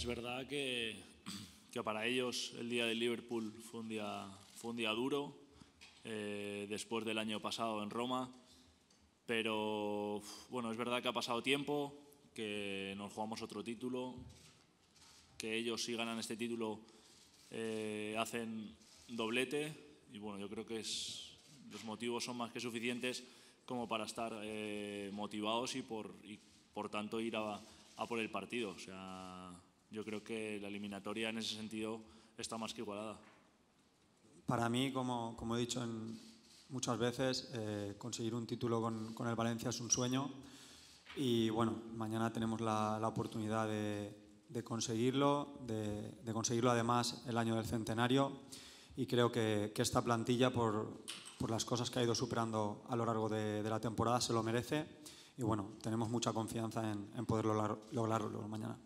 Es verdad que, que para ellos el día del Liverpool fue un día, fue un día duro, eh, después del año pasado en Roma, pero bueno, es verdad que ha pasado tiempo, que nos jugamos otro título, que ellos si ganan este título eh, hacen doblete y bueno, yo creo que los motivos son más que suficientes como para estar eh, motivados y por, y por tanto ir a, a por el partido. O sea, yo creo que la eliminatoria en ese sentido está más que igualada. Para mí, como, como he dicho en, muchas veces, eh, conseguir un título con, con, el Valencia es un sueño y bueno, mañana tenemos la, la oportunidad de, de conseguirlo, de, de, conseguirlo además el año del centenario y creo que, que esta plantilla, por, por, las cosas que ha ido superando a lo largo de, de la temporada, se lo merece y bueno, tenemos mucha confianza en, en poder lograr, lograrlo mañana.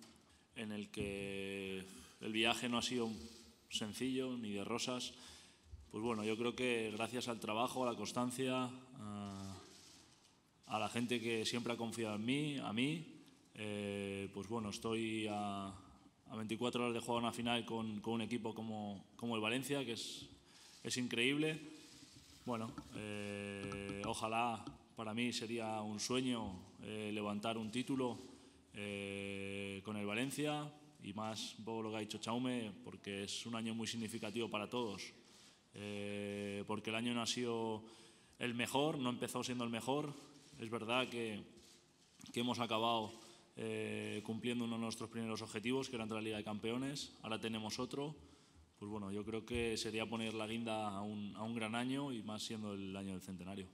En el que el viaje no ha sido sencillo ni de rosas, pues bueno, yo creo que gracias al trabajo, a la constancia, a, a la gente que siempre ha confiado en mí, a mí, eh, pues bueno, estoy a, a, 24 horas de jugar una final con, con un equipo como, como, el Valencia, que es, es increíble. Bueno, eh, ojalá para mí sería un sueño eh, levantar un título eh, Valencia y más un poco lo que ha dicho Chaume, porque es un año muy significativo para todos. Eh, porque el año no ha sido el mejor, no empezó siendo el mejor. Es verdad que, que hemos acabado eh, cumpliendo uno de nuestros primeros objetivos, que era entrar a la Liga de Campeones. Ahora tenemos otro. Pues bueno, yo creo que sería poner la guinda a un, a un gran año y más siendo el año del centenario.